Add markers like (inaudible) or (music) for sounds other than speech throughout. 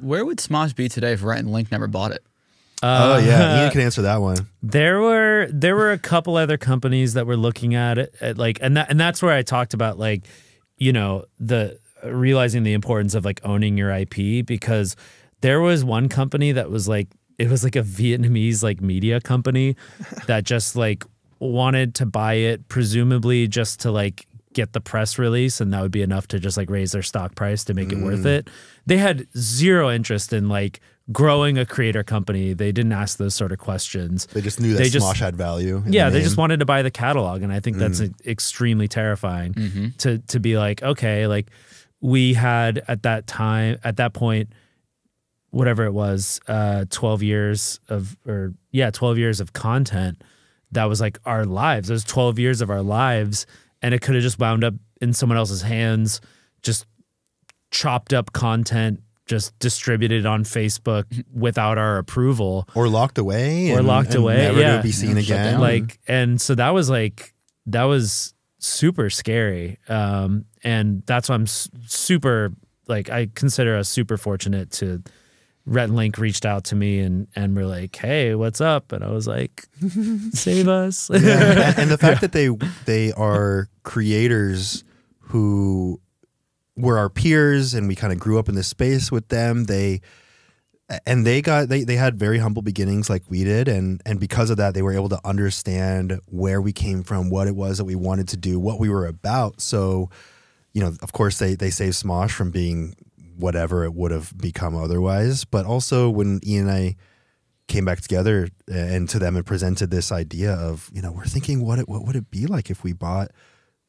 where would Smosh be today if Rhett and Link never bought it? Uh, oh yeah, Ian (laughs) can answer that one. There were there were a couple other companies that were looking at it at like and that and that's where I talked about like you know the realizing the importance of like owning your IP because there was one company that was like it was like a Vietnamese like media company that just like wanted to buy it presumably just to like get the press release and that would be enough to just like raise their stock price to make it worth mm. it. They had zero interest in like growing a creator company. They didn't ask those sort of questions. They just knew that They just- Smosh had value. Yeah, the they just wanted to buy the catalog, and I think that's mm. e- extremely terrifying mm-hmm. to to be like, okay, like we had at that time, at that point, whatever it was, uh, twelve years of, or yeah, twelve years of content. That was like our lives. It was twelve years of our lives, and it could have just wound up in someone else's hands, just chopped up content, just distributed on Facebook without our approval or locked away, Or and- locked and away, never yeah. to be seen Yeah, again. like and so that was like that was super scary um and that's why i'm s- super like i consider us super fortunate to Rhett and Link reached out to me and and were like, "Hey, what's up?" And I was like, (laughs) "Save us." Yeah, and, and the fact (laughs) that they they are creators who were our peers and we kind of grew up in this space with them they and they got they, they had very humble beginnings like we did and and because of that they were able to understand where we came from what it was that we wanted to do what we were about so you know of course they they saved smosh from being whatever it would have become otherwise but also when ian and i came back together uh, and to them and presented this idea of you know we're thinking what it what would it be like if we bought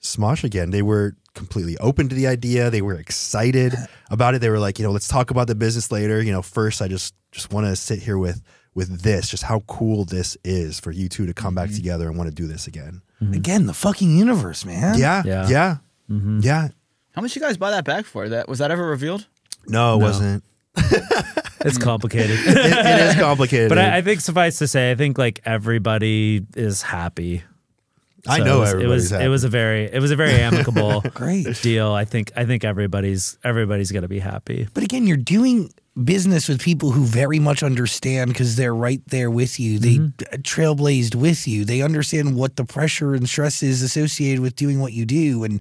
Smosh again. They were completely open to the idea. They were excited about it. They were like, you know, let's talk about the business later. You know, first I just just want to sit here with with this, just how cool this is for you two to come back mm-hmm. together and want to do this again. Mm-hmm. Again, the fucking universe, man. Yeah, Yeah. yeah, mm-hmm. yeah. How much you guys buy that back for? That was that ever revealed? No, it No. wasn't. (laughs) it's complicated. (laughs) It, it is complicated. but I, I think suffice to say, I think like everybody is happy. I So know it was, it everybody's was happy. it was a very it was a very amicable (laughs) Great. deal. I think I think everybody's everybody's gonna be happy. But again, you're doing business with people who very much understand because they're right there with you. They Mm-hmm. uh, trailblazed with you. They understand what the pressure and stress is associated with doing what you do. And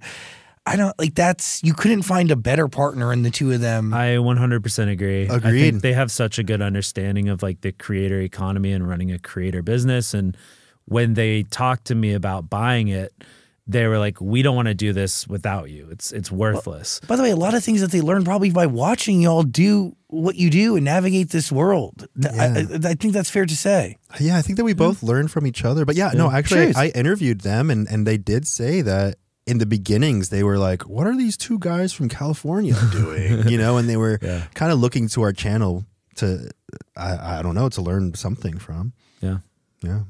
I don't like that's you couldn't find a better partner in the two of them. I 100% agree. I Agreed. think they have such a good understanding of like the creator economy and running a creator business. And when they talked to me about buying it, they were like, "We don't want to do this without you. It's it's worthless." By the way, a lot of things that they learned probably by watching y'all do what you do and navigate this world. I, Yeah. I, I think that's fair to say. Yeah, I think that we hmm. both learned from each other. But yeah, no, actually, I, I interviewed them and, and they did say that in the beginnings, they were like, what are these two guys from California (laughs) doing? you know, and they were Yeah. kind of looking to our channel to, I, I don't know, to learn something from. Yeah. Yeah.